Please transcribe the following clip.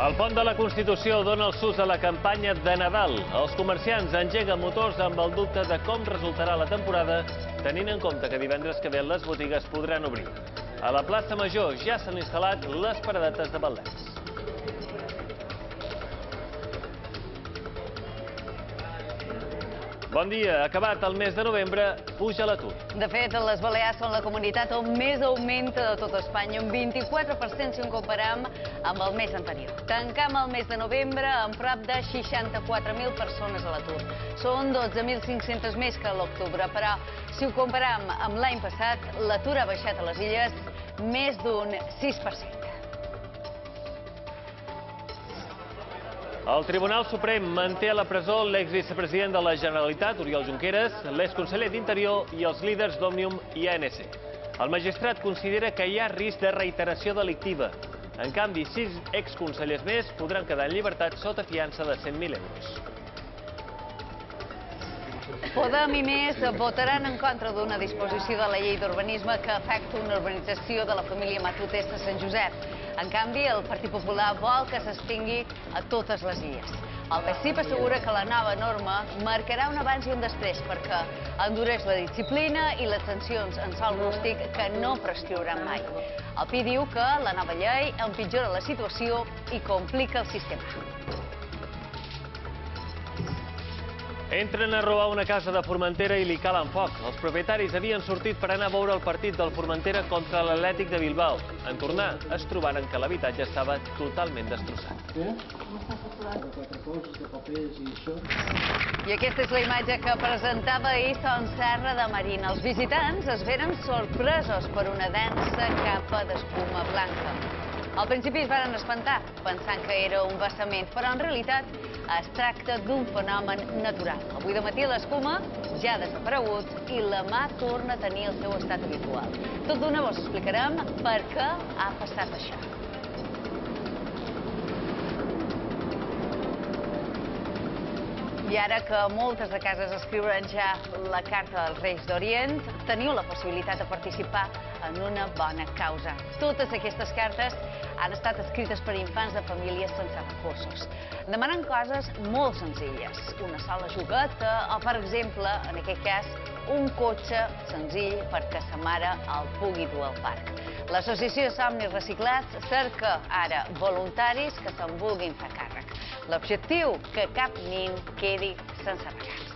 Font de la Constitució dona el sus a la campanya de Nadal. Els comerciants engeguen motors amb el dubte de com resultarà la temporada, tenint en compte que divendres que ve les botigues podran obrir. A la plaça Major ja s'han instal·lat les paradetes de Balears. Bon dia. Acabat el mes de novembre, puja l'atur. De fet, les Balears són la comunitat on més augmenta de tot Espanya, un 24% si ho comparem amb el mes anterior. Tancam el mes de novembre amb prop de 64.000 persones a l'atur. Són 12.500 més que l'octubre, però si ho comparem amb l'any passat, l'atur ha baixat a les illes més d'un 6%. El Tribunal Suprem manté a la presó l'exvicepresident de la Generalitat, Oriol Junqueras, l'exconseller d'Interior i els líders d'Òmnium i ANC. El magistrat considera que hi ha risc de reiteració delictiva. En canvi, sis exconsellers més podran quedar en llibertat sota fiança de 100.000 euros. Podem i més votaran en contra d'una disposició de la llei d'urbanisme que afecta una urbanització de la família Matutes de Sant Josep. En canvi, el Partit Popular vol que s'estingui a totes les illes. El PSIP assegura que la nova norma marcarà un abans i un després perquè endureix la disciplina i les sancions en sol rústic que no prescriuran mai. El PI diu que la nova llei empitjora la situació i complica el sistema. Entren a robar una casa de Formentera i li calen foc. Els propietaris havien sortit per anar a veure el partit del Formentera contra l'Atlètic de Bilbao. En tornar, es trobaren que l'habitatge estava totalment destrossat. I aquesta és la imatge que presentava ahir Son Serra de Marina. Els visitants es veren sorpresos per una densa capa d'espuma blanca. Al principi es van espantar, pensant que era un vessament, però en realitat es tracta d'un fenomen natural. Avui de matí l'escuma ja ha desaparegut i la mà torna a tenir el seu estat habitual. Tot d'una vos explicarem per què ha passat això. I ara que moltes de cases escriuran ja la Carta dels Reis d'Orient, teniu la possibilitat de participar en una bona causa. Totes aquestes cartes han estat escrites per infants de famílies sense recursos. Demanen coses molt senzilles. Una sola jugueta o, per exemple, en aquest cas, un cotxe senzill perquè sa mare el pugui dur al parc. L'associació Somnis Reciclats cerca ara voluntaris que se'n vulguin fer càrrec. L'objectiu, que cap nin quedi sense regal.